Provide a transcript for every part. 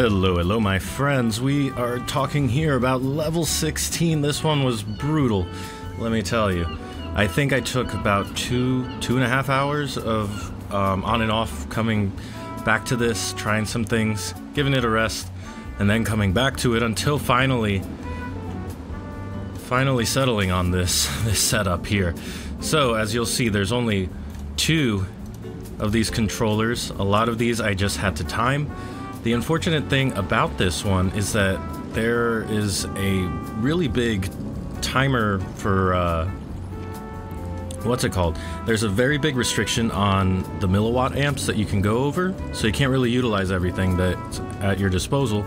Hello, hello, my friends. We are talking here about level 16. This one was brutal, let me tell you. I think I took about two, two and a half hours of um, on and off coming back to this, trying some things, giving it a rest, and then coming back to it until finally, finally settling on this, this setup here. So, as you'll see, there's only two of these controllers. A lot of these I just had to time. The unfortunate thing about this one is that there is a really big timer for uh, what's it called? There's a very big restriction on the milliwatt amps that you can go over, so you can't really utilize everything that's at your disposal.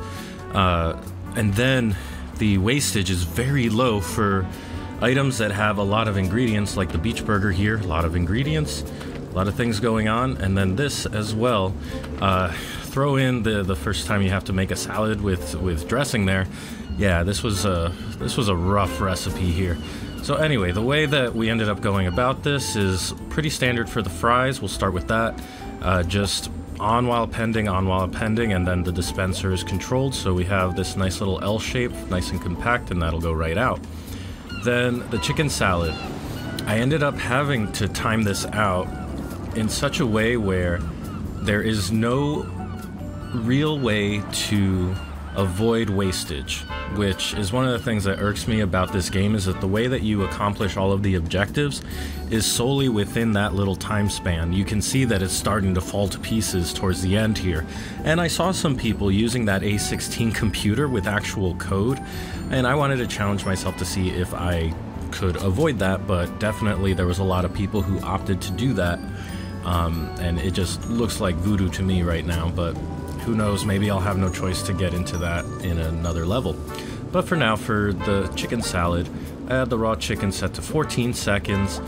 Uh, and then the wastage is very low for items that have a lot of ingredients, like the beach burger here, a lot of ingredients, a lot of things going on, and then this as well. Uh, throw in the the first time you have to make a salad with with dressing there. Yeah, this was a this was a rough recipe here. So anyway, the way that we ended up going about this is pretty standard for the fries. We'll start with that. Uh, just on while pending, on while pending, and then the dispenser is controlled. So we have this nice little L shape, nice and compact, and that'll go right out. Then the chicken salad. I ended up having to time this out in such a way where there is no real way to avoid wastage, which is one of the things that irks me about this game is that the way that you accomplish all of the objectives is solely within that little time span. You can see that it's starting to fall to pieces towards the end here. And I saw some people using that A16 computer with actual code, and I wanted to challenge myself to see if I could avoid that, but definitely there was a lot of people who opted to do that. Um, and it just looks like voodoo to me right now, but who knows, maybe I'll have no choice to get into that in another level. But for now, for the chicken salad, I had the raw chicken set to 14 seconds,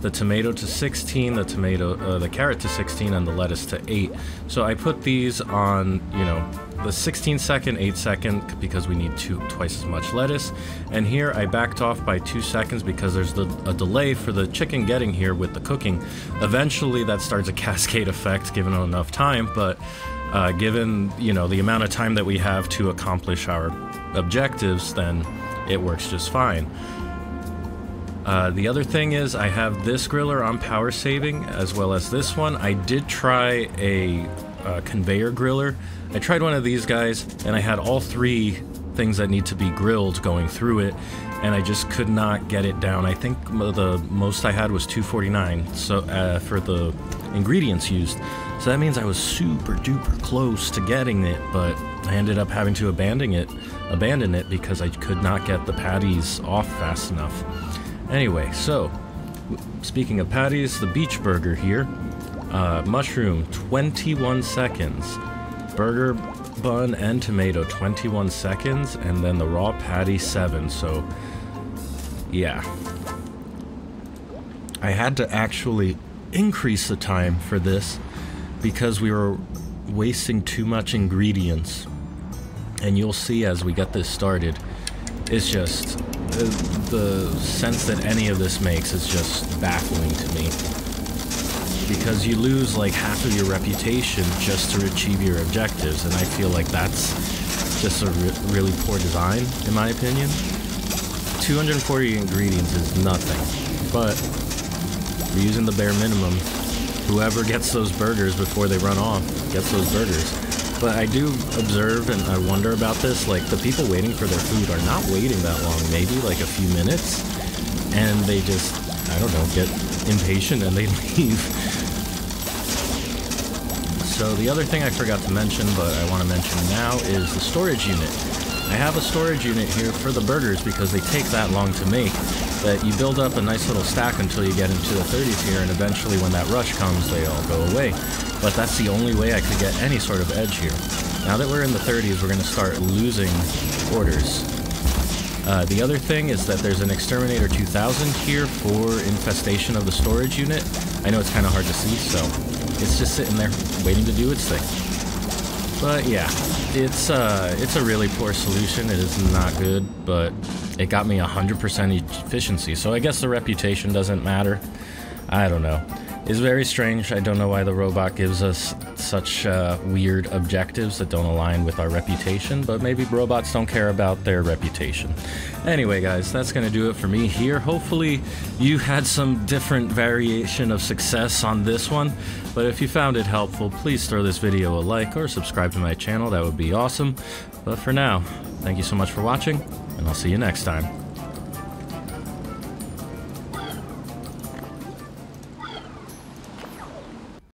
the tomato to 16, the tomato, uh, the carrot to 16, and the lettuce to 8. So I put these on, you know, the 16 second, 8 second because we need two twice as much lettuce. And here I backed off by 2 seconds because there's the, a delay for the chicken getting here with the cooking. Eventually that starts a cascade effect given enough time, but uh, given you know the amount of time that we have to accomplish our objectives, then it works just fine. Uh, the other thing is I have this griller on power saving as well as this one. I did try a, a conveyor griller. I tried one of these guys and I had all three things that need to be grilled going through it and I just could not get it down. I think the most I had was 249 so uh, for the ingredients used. So that means I was super duper close to getting it, but I ended up having to abandon it, abandon it because I could not get the patties off fast enough. Anyway, so speaking of patties, the beach burger here, uh, mushroom 21 seconds, burger bun and tomato 21 seconds, and then the raw patty 7. So, yeah. I had to actually increase the time for this because we were wasting too much ingredients. And you'll see as we get this started, it's just the sense that any of this makes is just baffling to me. Because you lose like half of your reputation just to achieve your objectives, and I feel like that's just a re really poor design, in my opinion. 240 ingredients is nothing, but we're using the bare minimum. Whoever gets those burgers before they run off gets those burgers. But I do observe and I wonder about this, like the people waiting for their food are not waiting that long, maybe like a few minutes, and they just, I don't know, get impatient and they leave. So the other thing I forgot to mention, but I want to mention now, is the storage unit. I have a storage unit here for the burgers because they take that long to make, that you build up a nice little stack until you get into the 30s here, and eventually when that rush comes, they all go away but that's the only way I could get any sort of edge here. Now that we're in the 30s, we're going to start losing orders. Uh, the other thing is that there's an Exterminator 2000 here for infestation of the storage unit. I know it's kind of hard to see, so it's just sitting there waiting to do its thing. But yeah, it's uh, it's a really poor solution. It is not good, but it got me 100% efficiency. So I guess the reputation doesn't matter. I don't know is very strange. I don't know why the robot gives us such uh, weird objectives that don't align with our reputation, but maybe robots don't care about their reputation. Anyway, guys, that's going to do it for me here. Hopefully, you had some different variation of success on this one, but if you found it helpful, please throw this video a like or subscribe to my channel. That would be awesome. But for now, thank you so much for watching, and I'll see you next time.